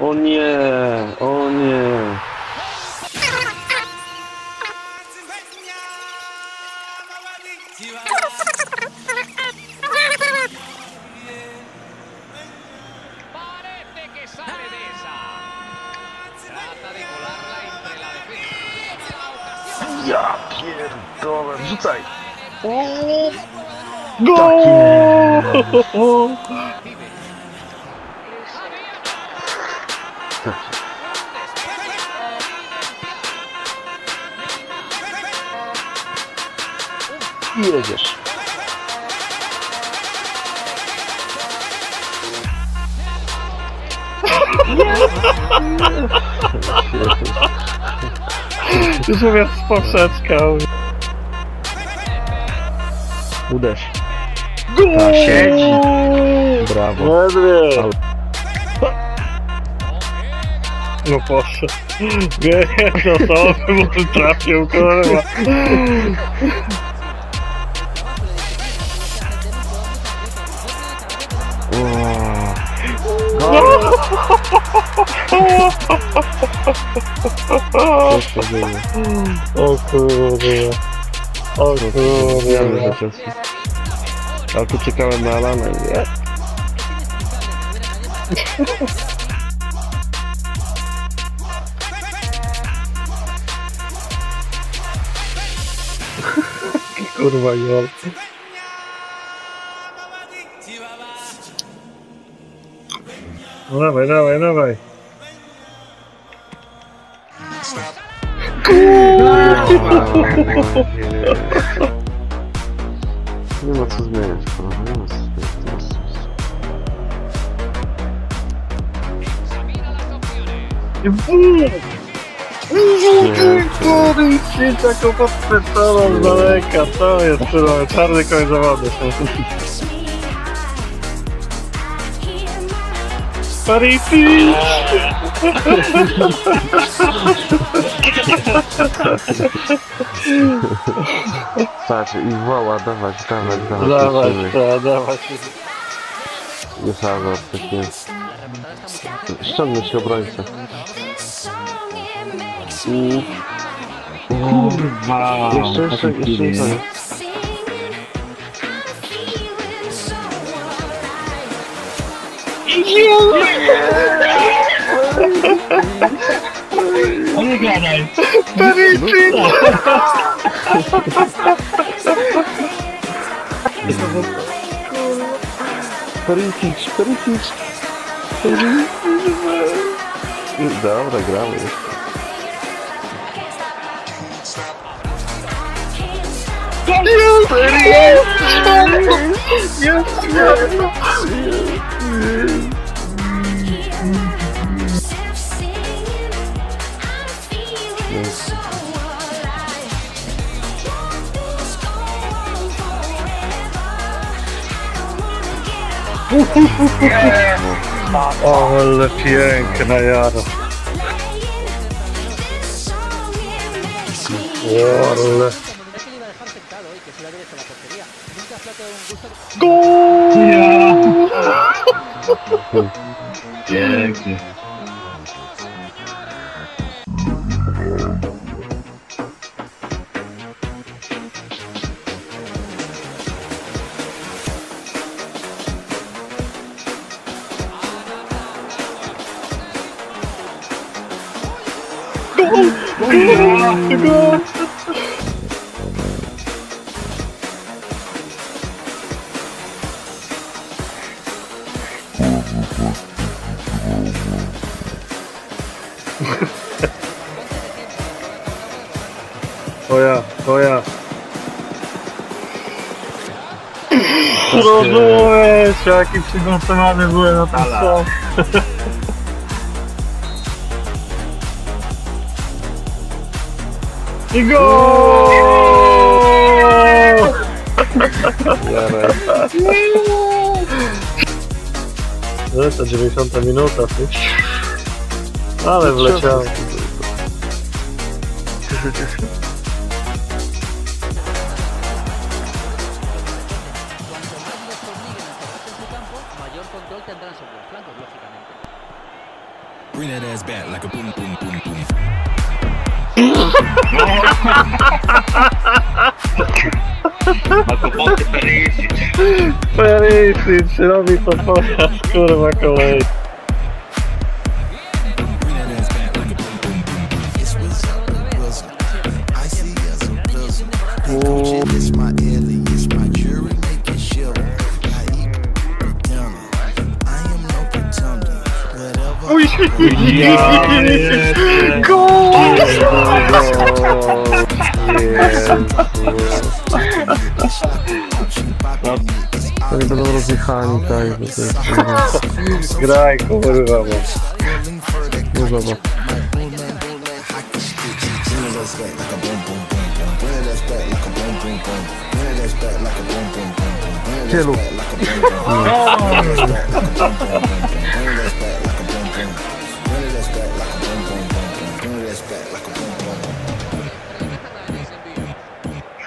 O nie, o nie. Parece que sale Viajas. Os momentos forçados, calma. O dash. Gol! Tá, Bravo. No proszę. Nie, no to bym mu trafił, kurwa. Co się dzieje? O kurde. O Zmiany kurde. zaczęły. Ale tu czekałem na Alana i nie. Curva Vai lá, vai, lá, vai, lá, vai. Não matos médicos, pelo menos. Eu vou! Opciones. Kurde, taką podpętaną z daleka, to jest kurwa, czarny koń zawody. Parity! Patrz, i woła, dawać, dawać, dawać. Dawać, to, dawać. Jest Alvar, tak jest. Ściągnąć obrońcę. I... Kurwa! Jeszcze, jeszcze, jeszcze nie koniec. Nie gadaj! Perisic, Perisic. Dobra, gramy jeszcze. yes, yes, yes. oh, le pie canaiada. Oh, le... la portería. Nunca has plateado un gusto. ¡Gol! Yeah. ¡Gol! ¡Gol! ¡Gol! To ja, to ja. Rozumiesz, jaki przygotowany byłem na ten song. I gol! No to 90 minuta, ty. Ale wleciałem. Bring that ass back like a boom, boom, boom, boom. Ma comporti per esserci. Per esserci, mi fa fare ma come yeah, yeah, Gold! Oni będą rozjechani, tak, bo to jest... Graj, kurwa, bo... No zobacz. Kielu.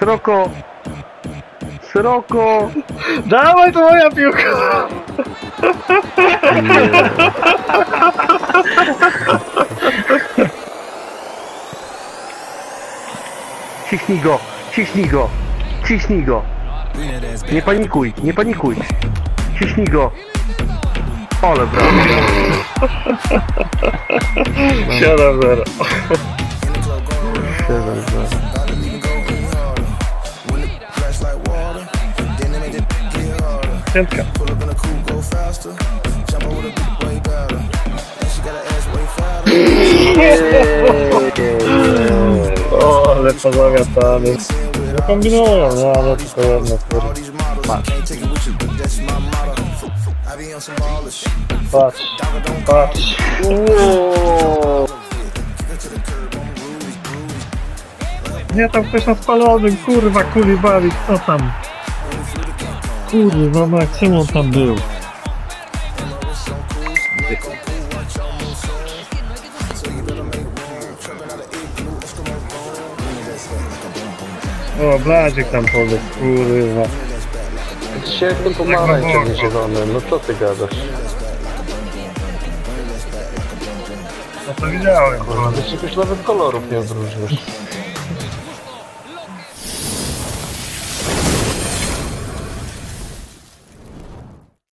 Szeroko. Szeroko. Dawaj, to moja piłka! Ciśnij go, ciśnij go, ciśnij go. Nie panikuj, nie panikuj. Ciśnij go. Ole, brawo. 7-0. 7 Piętka. O, ale pozamiatany. No kombinują, no ale tylko jedno kurwa. Patrz, patrz. Nie, tam ktoś na spalonym, kurwa, kuli bawi, kto tam? Kurwa, Max, czemu on tam był? O, Bladzik tam pobiegł, kurwa. Dzisiaj jestem pomarańczem zielony, no co ty gadasz? No to widziałem, Kurwa, ty się już nawet kolorów nie odróżnisz.